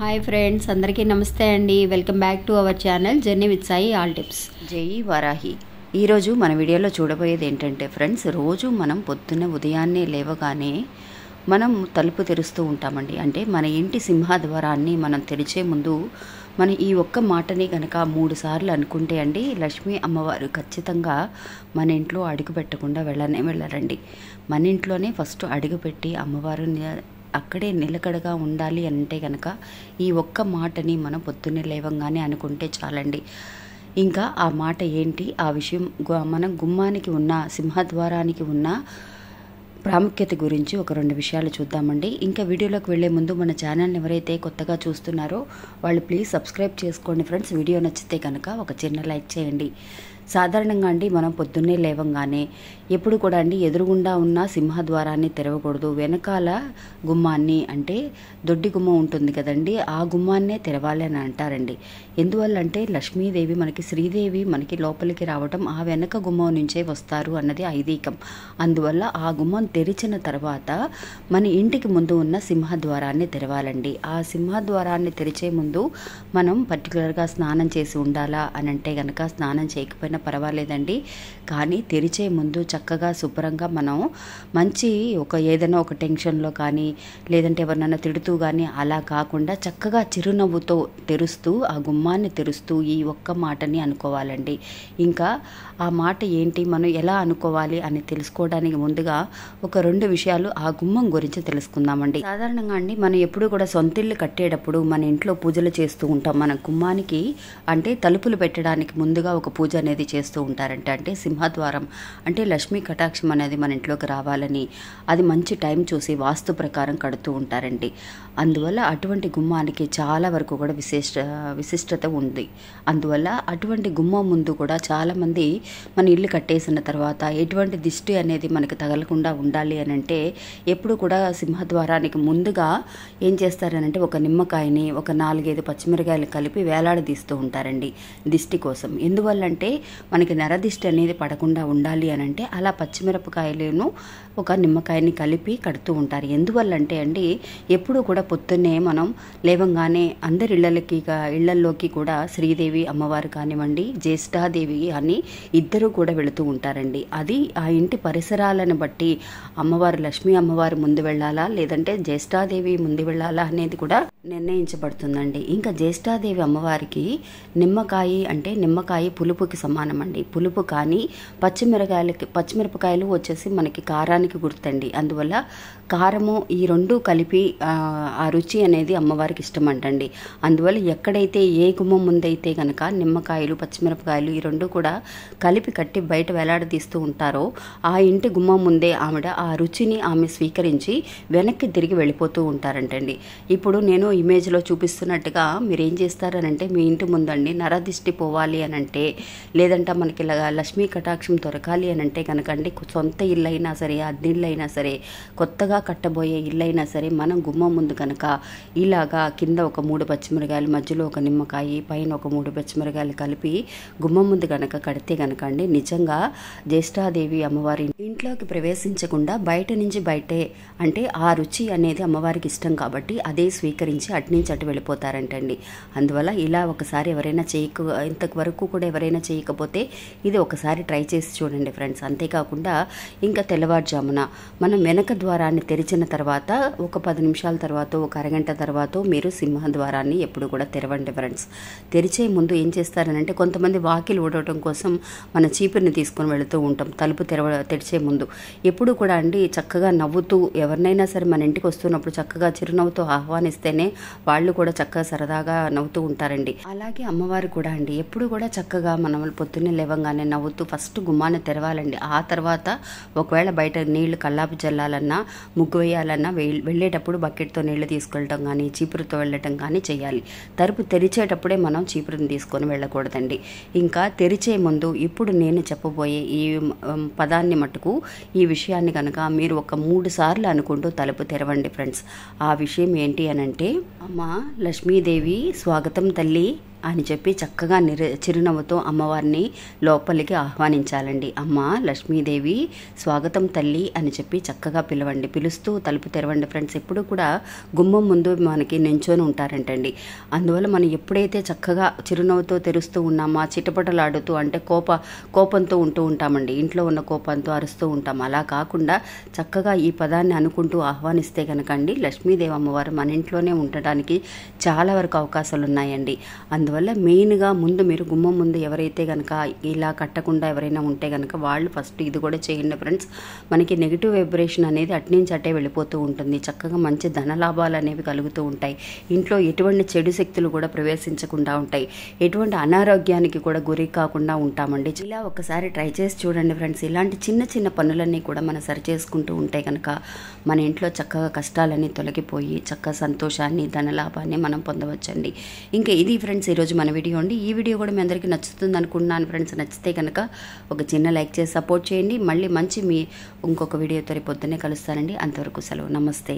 Hi friends అందరికీ నమస్తే అండి. Welcome back to our channel journey with Sai all tips జై వరాహి. ఈరోజు మన వీడియోలో చూడబోయేది ఏంటంటే ఫ్రెండ్స్ రోజు మనం పొద్దున్న ఉదయాన్నే లేవగానే మనం తలుపు తెరుస్తూ ఉంటామండి. అంటే మన ఇంటి సింహద్వారాన్ని మనం తెరిచే ముందు మన ఈ ఒక్క మాటని కనుక మూడు సార్లు అనుకుంటే అండి లక్ష్మీ అమ్మవారు ఖచ్చితంగా మన ఇంట్లో అడుగు పెట్టకుండా వెళ్ళనే వెళ్ళరండి. మన ఇంట్లోనే ఫస్ట్ అడుగుపెట్టి అమ్మవారిని అక్కడే నిలకడగా ఉండాలి అంటే కనుక ఈ ఒక్క మాటని మనం పొద్దున్నే లేవంగానే అనుకుంటే చాలండి. ఇంకా ఆ మాట ఏంటి? ఆ విషయం మన గుమ్మానికి ఉన్న సింహద్వారానికి ఉన్న ప్రాముఖ్యత గురించి ఒక రెండు విషయాలు చూద్దామండి. ఇంకా వీడియోలోకి వెళ్ళే ముందు మన ఛానల్ని ఎవరైతే కొత్తగా చూస్తున్నారో వాళ్ళు ప్లీజ్ సబ్స్క్రైబ్ చేసుకోండి ఫ్రెండ్స్. వీడియో నచ్చితే కనుక ఒక చిన్న లైక్ చేయండి. సాధారణంగా అండి మనం పొద్దున్నే లేవంగానే ఎప్పుడు కూడా అండి ఎదురుగుండా ఉన్న సింహద్వారాన్ని తెరవకూడదు. వెనకాల గుమ్మాన్ని అంటే దొడ్డి గుమ్మం ఉంటుంది కదండి ఆ గుమ్మాన్నే తెరవాలి అని అంటారండి. ఎందువల్ల అంటే లక్ష్మీదేవి మనకి శ్రీదేవి మనకి లోపలికి రావటం ఆ వెనక గుమ్మం నుంచే వస్తారు అన్నది ఐదీకం. అందువల్ల ఆ గుమ్మం తెరిచిన తర్వాత మన ఇంటికి ముందు ఉన్న సింహద్వారాన్ని తెరవాలండి. ఆ సింహద్వారాన్ని తెరిచే ముందు మనం పర్టికులర్గా స్నానం చేసి ఉండాలా అని అంటే కనుక స్నానం చేయకపోయినా పర్వాలేదండి. కానీ తెరిచే ముందు చక్కగా శుభ్రంగా మనం మంచి ఒక ఏదైనా ఒక టెన్షన్లో కానీ లేదంటే ఎవరినైనా తిడుతూ కానీ అలా కాకుండా చక్కగా చిరునవ్వుతో తెరుస్తూ ఆ గుమ్మాన్ని తెరుస్తూ ఈ ఒక్క మాటని అనుకోవాలండి. ఇంకా ఆ మాట ఏంటి మనం ఎలా అనుకోవాలి అని తెలుసుకోవడానికి ముందుగా ఒక రెండు విషయాలు ఆ గుమ్మం గురించి తెలుసుకుందామండి. సాధారణంగా అండి మనం ఎప్పుడు కూడా సొంతిల్లు కట్టేటప్పుడు మన ఇంట్లో పూజలు చేస్తూ ఉంటాం. మన గుమ్మానికి అంటే తలుపులు పెట్టడానికి ముందుగా ఒక పూజ అనేది చేస్తూ ఉంటారంట అంటే సింహద్వారం అంటే లక్ష్మీ కటాక్షం అనేది మన ఇంట్లోకి రావాలని అది మంచి టైం చూసి వాస్తు ప్రకారం కడుతూ ఉంటారండి. అందువల్ల అటువంటి గుమ్మానికి చాలా వరకు కూడా విశిష్ట విశిష్టత ఉంది. అందువల్ల అటువంటి గుమ్మం ముందు కూడా చాలామంది మన ఇల్లు కట్టేసిన తర్వాత ఎటువంటి దిష్టి అనేది మనకి తగలకుండా ఉండాలి అని అంటే ఎప్పుడు కూడా సింహద్వారానికి ముందుగా ఏం చేస్తారనంటే ఒక నిమ్మకాయని ఒక నాలుగైదు పచ్చిమిరకాయలు కలిపి వేలాడదీస్తూ ఉంటారండి దిష్టి కోసం. ఎందువల్లంటే మనకి నరదిష్టి అనేది పడకుండా ఉండాలి అని అంటే అలా పచ్చిమిరపకాయలను ఒక నిమ్మకాయని కలిపి కడుతూ ఉంటారు. ఎందువల్లంటే అండి ఎప్పుడూ కూడా పొద్దున్నే మనం లేవంగానే అందరి ఇళ్ళకి ఇళ్ళల్లోకి కూడా శ్రీదేవి అమ్మవారు కానివ్వండి జ్యేష్ఠాదేవి అని ఇద్దరు కూడా వెళుతూ ఉంటారండి. అది ఆ ఇంటి పరిసరాలను బట్టి అమ్మవారు లక్ష్మీ అమ్మవారు ముందు వెళ్ళాలా లేదంటే జ్యేష్ఠాదేవి ముందు వెళ్ళాలా అనేది కూడా నిర్ణయించబడుతుందండి. ఇంకా జ్యేష్ఠాదేవి అమ్మవారికి నిమ్మకాయ అంటే నిమ్మకాయ పులుపుకి సమానం సమానమండి పులుపు కానీ పచ్చిమిరకాయలకి పచ్చిమిరపకాయలు వచ్చేసి మనకి కారానికి గుర్తండి. అందువల్ల కారము ఈ రెండు కలిపి ఆ, రుచి అనేది అమ్మవారికి ఇష్టం అంటండి అందువల్ల ఎక్కడైతే ఏ గుమ్మం ముందైతే కనుక నిమ్మకాయలు పచ్చిమిరపకాయలు ఈ రెండు కూడా కలిపి కట్టి బయట వేలాడదీస్తూ ఉంటారో ఆ ఇంటి గుమ్మం ముందే ఆవిడ ఆ రుచిని ఆమె స్వీకరించి వెనక్కి తిరిగి వెళ్ళిపోతూ ఉంటారంటండి. ఇప్పుడు నేను ఇమేజ్లో చూపిస్తున్నట్టుగా మీరు ఏం చేస్తారనంటే మీ ఇంటి ముందండి నరదిష్టి పోవాలి అని అంటే లేదంటే మనకి ఇలా లక్ష్మీ కటాక్షం దొరకాలి అని అంటే కనుకండి సొంత ఇల్లు అయినా సరే అద్దిళ్ళు అయినా సరే కొత్తగా కట్టబోయే ఇల్లు అయినా సరే మనం గుమ్మం ముందు కనుక ఇలాగా కింద ఒక మూడు పచ్చిమిరకాయలు మధ్యలో ఒక నిమ్మకాయ పైన ఒక మూడు పచ్చిమిరకాయలు కలిపి గుమ్మం ముందు కనుక కడితే కనుక అండి నిజంగా జ్యేష్ఠాదేవి అమ్మవారి ఇంట్లోకి ప్రవేశించకుండా బయట నుంచి బయటే అంటే ఆ రుచి అనేది అమ్మవారికి ఇష్టం కాబట్టి అదే స్వీకరించి అటు నుంచి అటు వెళ్ళిపోతారంటండి. అందువల్ల ఇలా ఒకసారి ఎవరైనా చేయక ఇంతవరకు కూడా ఎవరైనా లేకపోతే ఇది ఒకసారి ట్రై చేసి చూడండి ఫ్రెండ్స్. అంతేకాకుండా ఇంకా తెల్లవారుజామున మనం వెనక ద్వారాన్ని తెరిచిన తర్వాత ఒక పది నిమిషాల తర్వాత ఒక అరగంట తర్వాత మీరు సింహ ద్వారాన్ని ఎప్పుడు కూడా తెరవండి ఫ్రెండ్స్. తెరిచే ముందు ఏం చేస్తారనంటే కొంతమంది వాకిలు ఊడవటం కోసం మన చీపురిని తీసుకొని వెళుతూ ఉంటాం తలుపు తెరవ తెరిచే ముందు. ఎప్పుడు కూడా అండి చక్కగా నవ్వుతూ ఎవరినైనా సరే మన ఇంటికి వస్తున్నప్పుడు చక్కగా చిరునవ్వుతో ఆహ్వానిస్తేనే వాళ్ళు కూడా చక్కగా సరదాగా నవ్వుతూ ఉంటారండి. అలాగే అమ్మవారు కూడా అండి ఎప్పుడు కూడా చక్కగా మనం పొద్దున్నే లేవంగానే నవ్వుతూ ఫస్ట్ గుమ్మాన్ని తెరవాలండి. ఆ తర్వాత ఒకవేళ బయట నీళ్ళు కల్లాపు చల్లాలన్నా ముగ్గు వేయాలన్నా వెళ్ళేటప్పుడు బకెట్తో నీళ్ళు తీసుకెళ్ళటం కానీ చీపురుతో వెళ్ళటం కానీ చేయాలి. తలుపు తెరిచేటప్పుడే మనం చీపురుని తీసుకొని వెళ్ళకూడదండి. ఇంకా తెరిచే ముందు ఇప్పుడు నేను చెప్పబోయే ఈ పదాన్ని మటుకు ఈ విషయాన్ని కనుక మీరు ఒక మూడు సార్లు అనుకుంటూ తలుపు తెరవండి ఫ్రెండ్స్. ఆ విషయం ఏంటి అని అంటే అమ్మ లక్ష్మీదేవి స్వాగతం తల్లి. అని చెప్పి చక్కగా నిర చిరునవ్వుతో అమ్మవారిని లోపలికి ఆహ్వానించాలండి. అమ్మ లక్ష్మీదేవి స్వాగతం తల్లి అని చెప్పి చక్కగా పిలవండి. పిలుస్తూ తలుపు తెరవండి ఫ్రెండ్స్. ఎప్పుడు కూడా గుమ్మం ముందు మనకి నించొని ఉంటారంటండి. అందువల్ల మనం ఎప్పుడైతే చక్కగా చిరునవ్వుతో తెరుస్తూ ఉన్నామా చిటపటలాడుతూ అంటే కోప కోపంతో ఉంటూ ఉంటామండి. ఇంట్లో ఉన్న కోపంతో అరుస్తూ ఉంటాం. అలా కాకుండా చక్కగా ఈ పదాన్ని అనుకుంటూ ఆహ్వానిస్తే కనుక అండి లక్ష్మీదేవి అమ్మవారు మన ఇంట్లోనే ఉండటానికి చాలా వరకు అవకాశాలు ఉన్నాయండి అందువల్ల మెయిన్గా ముందు మీరు గుమ్మం ముందు ఎవరైతే కనుక ఇలా కట్టకుండా ఎవరైనా ఉంటే కనుక వాళ్ళు ఫస్ట్ ఇది కూడా చేయండి ఫ్రెండ్స్. మనకి నెగిటివ్ వైబ్రేషన్ అనేది అట్నుంచి అటే వెళ్ళిపోతూ ఉంటుంది. చక్కగా మంచి ధన లాభాలు అనేవి కలుగుతూ ఉంటాయి. ఇంట్లో ఎటువంటి చెడు శక్తులు కూడా ప్రవేశించకుండా ఉంటాయి. ఎటువంటి అనారోగ్యానికి కూడా గురి కాకుండా ఉంటామండి. ఇలా ఒకసారి ట్రై చేసి చూడండి ఫ్రెండ్స్. ఇలాంటి చిన్న చిన్న పనులన్నీ కూడా మనం సరి చేసుకుంటూ ఉంటే కనుక మన ఇంట్లో చక్కగా కష్టాలన్నీ తొలగిపోయి చక్కగా సంతోషాన్ని ధనలాభాన్ని మనం పొందవచ్చండి. ఇంకా ఇది ఫ్రెండ్స్ ఈరోజు మన వీడియో అండి. ఈ వీడియో కూడా మీ అందరికీ నచ్చుతుంది అనుకుంటున్నాను ఫ్రెండ్స్. నచ్చితే కనుక ఒక చిన్న లైక్ చేసి సపోర్ట్ చేయండి. మళ్ళీ మంచి మీ ఇంకొక వీడియోతో రేపు పొద్దున్నే కలుస్తానండి. అంతవరకు సెలవు. నమస్తే.